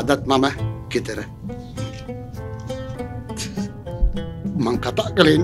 අදත් මම ගෙදර මං කතා කළෙන්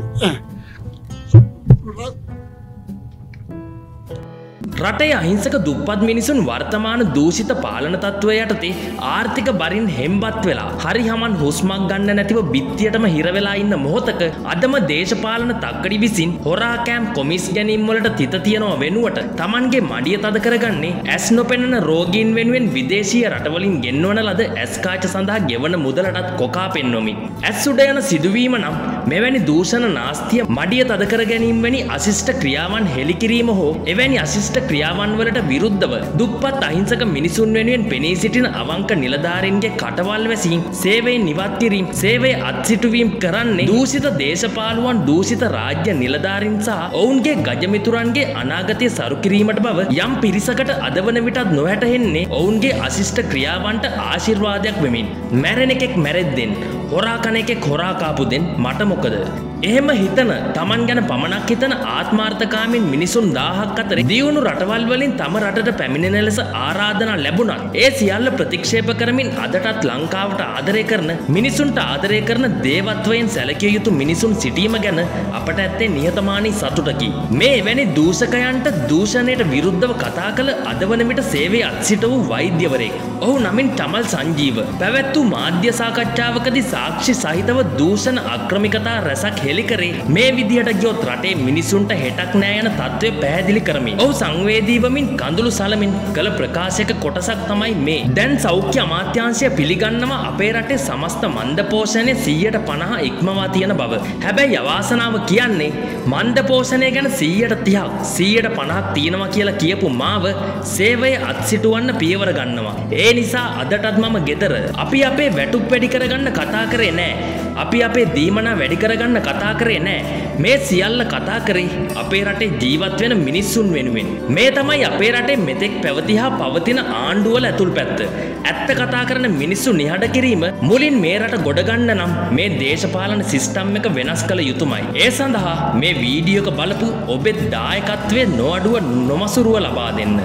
රටේ අහිංසක දුප්පත් මිනිසුන් වර්තමාන දූෂිත පාලන තත්ත්වය යටතේ ආර්ථික බරින් හෙම්බත් වෙලා හරි හමන් හුස්මක් ගන්න නැතිව බිත්තියටම හිරවෙලා ඉන්න මොහොතක අදම දේශපාලන තක්කඩි විසින් හොරාකෑම් කොමිස් ගැනීම් වලට තිත තියනවා වෙනුවට Tamanගේ මඩිය තද කරගන්නේ ඇස් නොපෙනෙන රෝගීන් වෙනුවෙන් විදේශීය රටවලින් ගෙන්වන ලද ඇස්කාච සඳහා ගෙවන මුදලටත් කොකා පෙන්වමින්. ඇස් උඩ යන සිදුවීම නම් මෙවැනි දූෂණ නාස්තිය මඩිය තද කර ගැනීම වැනි අසිෂ්ට ක්‍රියාවන් හෙළිකිරීම හෝ එවැනි අසිෂ්ට ක්‍රියාවන් වලට විරුද්ධව දුප්පත් අහිංසක මිනිසුන් වෙනුවෙන් පෙනී සිටින අවංක නිලධාරීන්ගේ කටවල් වැසීම් සේවයෙන් නිවත් කිරීම සේවය අත්සිටුවීම් කරන්නේ දූෂිත දේශපාලුවන් දූෂිත රාජ්‍ය නිලධාරීන් සහ ඔවුන්ගේ ගජමිතුරන්ගේ අනාගතය සරු කිරීමට බව යම් පිරිසකට අද වන විටත් නොහැටහෙන්නේ ඔවුන්ගේ අසිෂ්ට ක්‍රියාවන්ට ආශිර්වාදයක් වෙමින් මැරෙන එකෙක් මැරෙද්දෙන් හොරා කන එකෙක් හොරා කාපු දෙන් මට මොකද එහෙම හිතන තමන් ගැන පමණක් හිතන ආත්මාර්ථකාමින් මිනිසුන් දාහක් අතර දියුණු රටවල් වලින් තම රටට පැමිණෙන ලෙස ආරාධනා ලැබුණත් ඒ සියල්ල ප්‍රතික්ෂේප කරමින් අදටත් ලංකාවට ආදරය කරන මිනිසුන්ට ආදරය කරන දේවත්වයෙන් සැලකිය යුතු මිනිසුන් සිටීම ගැන අපට ඇත්තේ නිහතමානී සතුටකි. මේ එවැනි දූෂකයන්ට දූෂණයට විරුද්ධව කතා කළ අද වන විට සේවය අත්සිට වූ වෛද්‍යවරයෙක්. ඔහු නමින් ටමල් සංජීව පැවැත් වූ මාධ්‍ය සාකච්ඡාවකදී සාක්ෂි සහිතව දූෂණ අක්‍රමිකතා රැසක් හෙළි කරේ මේ විදිහට ගියොත් රටේ මිනිසුන්ට හෙටක් නෑ යන තත්ත්වය පැහැදිලි කරමින් ඔහු සංවේදීවමින් කඳුළු සලමින් කළ ප්‍රකාශයක කොටසක් තමයි මේ දැන් සෞඛ්‍ය අමාත්‍යංශය පිළිගන්නවා අපේ රටේ සමස්ත මන්ද පෝෂණය 150 ඉක්මවා තියෙන බව. හැබැයි අවාසනාව කියන්නේ මන්ද පෝෂණය ගැන 130ක් 150ක් තියෙනවා කියලා කියපු මාව සේවය අත්සිටුවන්න පියවර ගන්නවා. ඒ නිසා අදටත් මම ගෙදර අපි අපේ වැටුප් වැඩි කරගන්න කතා කරේ නෑ. අපි අපේ දීමනා වැඩි කරගන්න කතා කරේ නෑ. මේ සියල්ල කතා කරේ අපේ රටේ ජීවත් වෙන මිනිස්සුන් වෙනුවෙන්. මේ තමයි අපේ රටේ මෙතෙක් පැවති හා පවතින ආණ්ඩුවල ඇතුල් පැත්ත. ඇත්ත කතා කරන මිනිස්සු නිහඬ කිරීම මුලින් මේ රට ගොඩගන්න නම් මේ දේශපාලන සිස්ටම් එක වෙනස් කළ යුතුමයි. ඒ සඳහා මේ වීඩියෝක බලපු ඔබෙත් දායකත්වය නොඅඩුව නොමසුරුව ලබා දෙන්න.